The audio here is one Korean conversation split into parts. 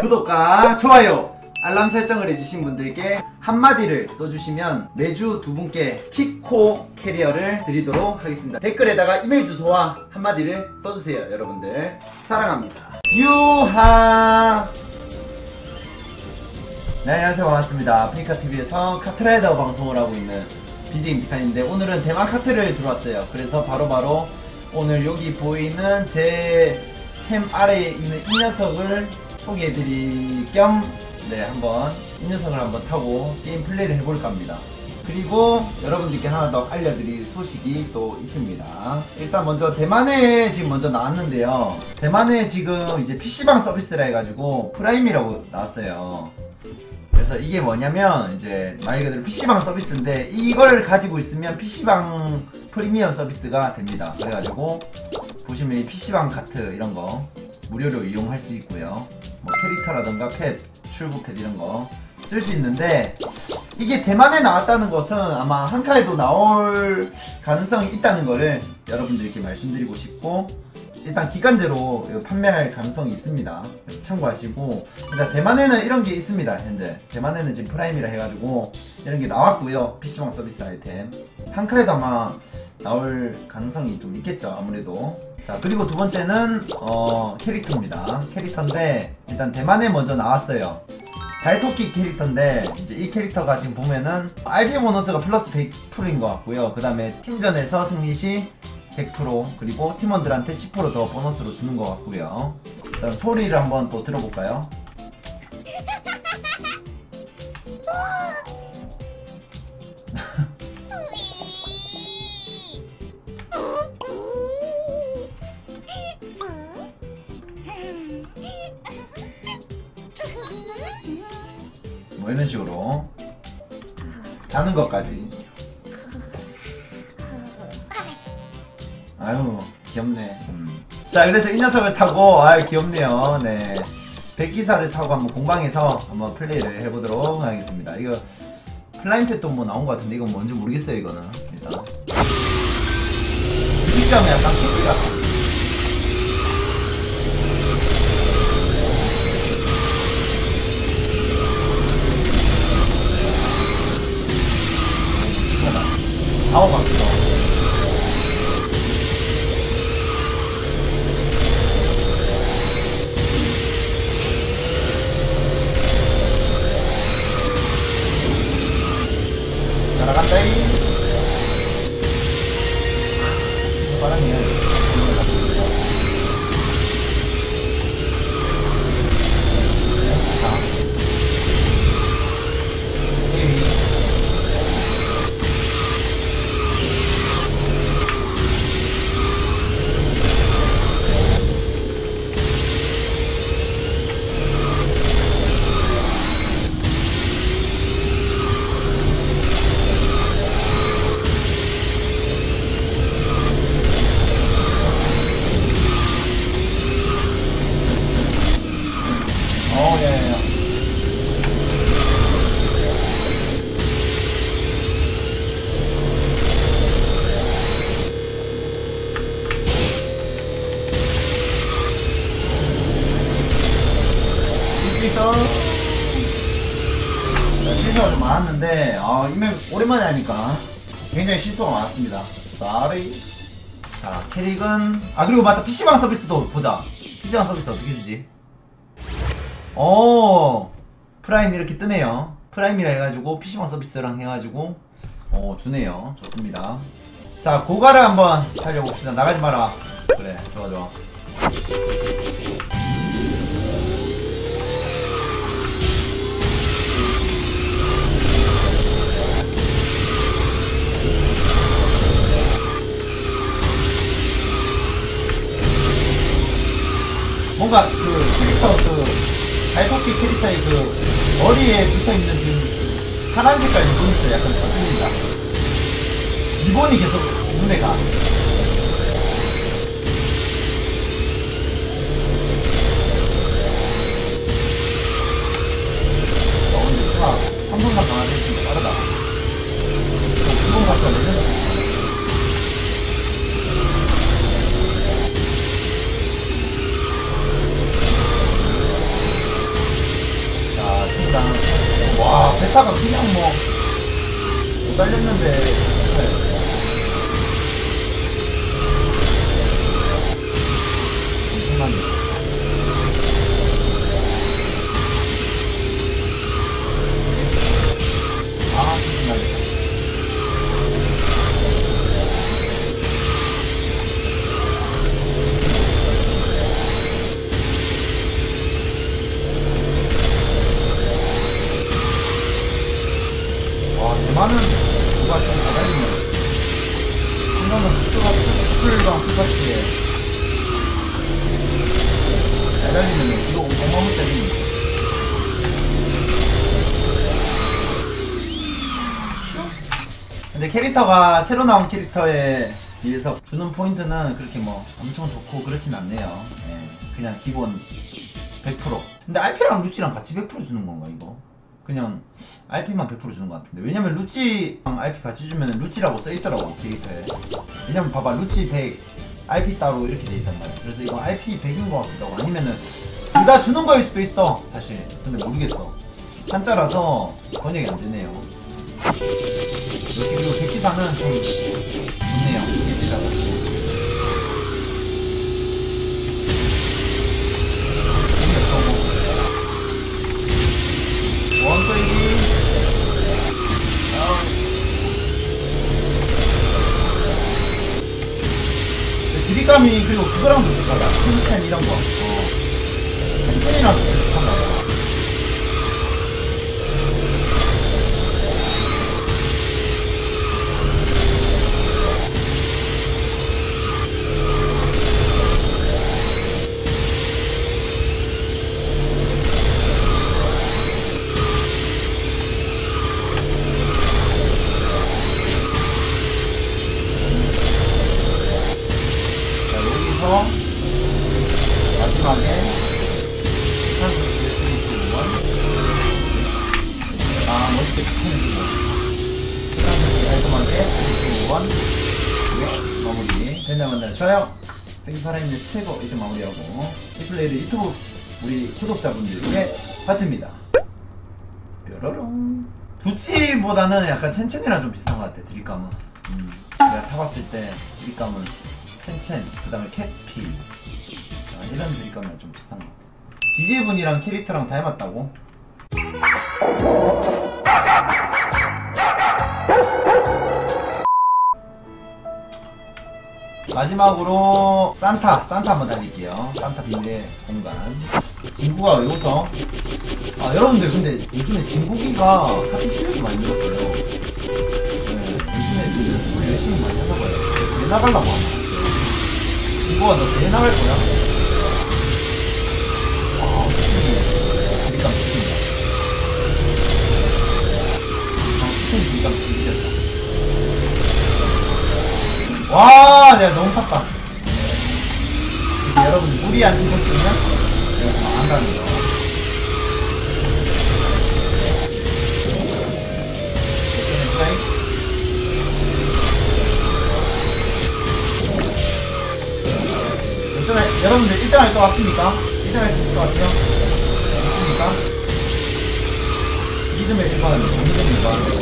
구독과 좋아요 알람 설정을 해주신 분들께 한마디를 써주시면 매주 두 분께 키코 캐리어를 드리도록 하겠습니다. 댓글에다가 이메일 주소와 한마디를 써주세요 여러분들. 사랑합니다. 유하! 네 안녕하세요. 반갑습니다. 아프리카TV에서 카트라이더 방송을 하고 있는 BJ 임티칸인데 오늘은 대만 카트를 들어왔어요. 그래서 바로바로 오늘 여기 보이는 제 캠 아래에 있는 이 녀석을 소개해드릴 겸 네, 한번 이 녀석을 한번 타고 게임 플레이를 해볼까 합니다. 그리고 여러분들께 하나 더 알려드릴 소식이 또 있습니다. 일단 먼저 대만에 지금 먼저 나왔는데요. 대만에 지금 이제 PC방 서비스라 해가지고 프라임이라고 나왔어요. 그래서 이게 뭐냐면 이제 말 그대로 PC방 서비스인데 이걸 가지고 있으면 PC방 프리미엄 서비스가 됩니다. 그래가지고 보시면 이 PC방 카트 이런 거 무료로 이용할 수 있고요. 뭐 캐릭터라던가 펫, 출구 펫 이런 거 쓸 수 있는데 이게 대만에 나왔다는 것은 아마 한카에도 나올 가능성이 있다는 거를 여러분들께 말씀드리고 싶고 일단 기간제로 판매할 가능성이 있습니다. 그래서 참고하시고 일단 대만에는 이런 게 있습니다. 현재 대만에는 지금 프라임이라 해가지고 이런 게 나왔고요. PC방 서비스 아이템 한카에도 아마 나올 가능성이 좀 있겠죠. 아무래도 자 그리고 두 번째는 어 캐릭터입니다. 캐릭터인데 일단 대만에 먼저 나왔어요. 달토끼 캐릭터인데 이제 이 캐릭터가 지금 보면은 RP 보너스가 플러스 100%인 것 같고요. 그 다음에 팀전에서 승리 시 100% 그리고 팀원들한테 10%더 보너스로 주는 것 같고요. 그다음 소리를 한번 또 들어볼까요? 뭐 이런 식으로 자는 것까지. 아유 귀엽네. 음. 자 그래서 이 녀석을 타고 아유 귀엽네요. 네. 백기사를 타고 한번 공방에서 한번 플레이를 해보도록 하겠습니다. 이거 플라잉패도 뭐 나온 것 같은데 이건 뭔지 모르겠어요 이거는 일단. 드립감이 약간 캐피 같아. 아우 막히다. 실수 자, 실수가 좀 많았는데, 아, 이 map 오랜만에 하니까 굉장히 실수가 많았습니다. Sorry. 자, 캐릭은, 아, 그리고 맞다. PC방 서비스도 보자. PC방 서비스 어떻게 주지? 어 프라임 이렇게 뜨네요 프라임이라 해가지고 PC방 서비스랑 해가지고 어 주네요 좋습니다 자 고가를 한번 달려봅시다 나가지 마라 그래 좋아 좋아 뭔가 그 캐릭터 그 발토끼 캐릭터의 그 머리에 붙어있는 지금 파란 색깔 리본 있죠? 약간 거슬린다 리본이 계속 눈에 가 달 근데 캐릭터가 새로 나온 캐릭터에 비해서 주는 포인트는 그렇게 뭐 엄청 좋고 그렇진 않네요. 예, 그냥 기본 100%. 근데 RP랑 루치랑 같이 100% 주는 건가 이거? 그냥 RP만 100% 주는 것 같은데 왜냐면 루치랑 RP 같이 주면 루치라고 써있더라고 캐릭터에 왜냐면 봐봐 루치 100 RP 따로 이렇게 돼 있단 말이야 그래서 이거 RP 100인 것 같기도 하고 아니면은 둘 다 주는 거일 수도 있어 사실 근데 모르겠어 한자라서 번역이 안 되네요 루치 그리고 백기사는 참 좋네요 백기사가. 뭐. 원거리 드립감이 그리고 그거랑도 비슷하다. 텐첸 이런 거 마지막에 탄소 SB2 원. 아 멋있게 축하해주고 탄소 깔끔하게 SB2 원. 네, 마무리. 된다면 저요. 생살아있는 최고 이렇게 마무리하고. 이 플레이를 유튜브 우리 구독자분들에게 바칩니다. 뾰로롱. 두치보다는 약간 첸첸이랑 좀 비슷한 것 같아 드립감은. 음, 내가 타봤을 때 드립감은 첸첸 그 다음에 캐피. 아, 이런 드립감이랑 좀 비슷한 것 같아 BJ분이랑 캐릭터랑 닮았다고? 마지막으로 산타 산타 한번 달릴게요. 산타 비밀의 공간. 진구가 왜 웃어? 아 여러분들 근데 요즘에 진구기가 카트 실력이 많이 늘었어요. 네, 요즘에 좀 연습을 열심히 많이 하나봐요. 대 나가려고 하나 진구가 너대 나갈 거야? 아 어떻게 드립감 치긴다 아 드립감 치겠다 와, 내가 너무 탔다. 여러분 물이 안 죽었으면 내가 좀 안다는 거. 액 1등 할것 같습니까? 1등 할수 있을 것 같아요? 있습니까? 믿음의 일반, 믿음의 일반.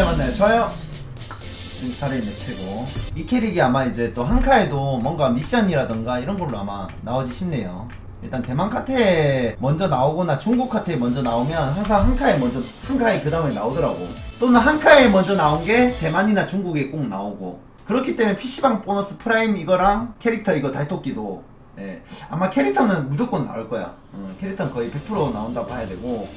맨날 만나요. 좋아요. 지금 살아있는 최고. 이 캐릭이 아마 이제 또 한카에도 뭔가 미션이라던가 이런 걸로 아마 나오지 싶네요. 일단 대만 카트에 먼저 나오거나 중국 카테에 먼저 나오면 항상 한카에 먼저 한카에 그 다음에 나오더라고. 또는 한카에 먼저 나온 게 대만이나 중국에 꼭 나오고. 그렇기 때문에 PC방 보너스 프라임 이거랑 캐릭터 이거 달토끼도 예, 아마 캐릭터는 무조건 나올 거야. 어, 캐릭터는 거의 100% 나온다 봐야 되고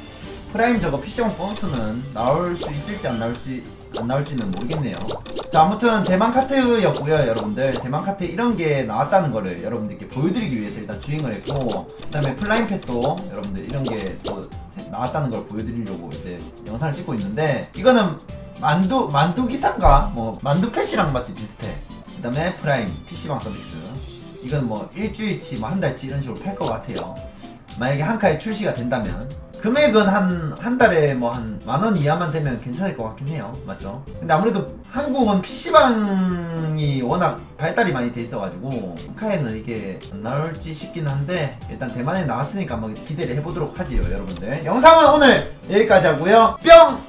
프라임 저거 PC방 보너스는 나올 수 있을지 안 나올 수, 안 나올지는 모르겠네요. 자, 아무튼 대만 카트였고요, 여러분들. 대만 카트 이런 게 나왔다는 거를 여러분들께 보여드리기 위해서 일단 주행을 했고, 그 다음에 flying pet도 여러분들 이런 게 또 나왔다는 걸 보여드리려고 이제 영상을 찍고 있는데, 이거는 만두 만두 기사인가? 뭐 만두 pet이랑 마치 비슷해. 그 다음에 프라임 PC방 서비스. 이건 뭐 일주일치 뭐 한 달치 이런 식으로 팔 것 같아요. 만약에 한 칸에 출시가 된다면 금액은 한 한 달에 뭐 한 만 원 이하만 되면 괜찮을 것 같긴 해요. 맞죠? 근데 아무래도 한국은 PC방이 워낙 발달이 많이 돼 있어가지고 한카에는 이게 안 나올지 싶긴 한데 일단 대만에 나왔으니까 한번 기대를 해보도록 하지요 여러분들. 영상은 오늘 여기까지 하고요. 뿅